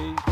Peace.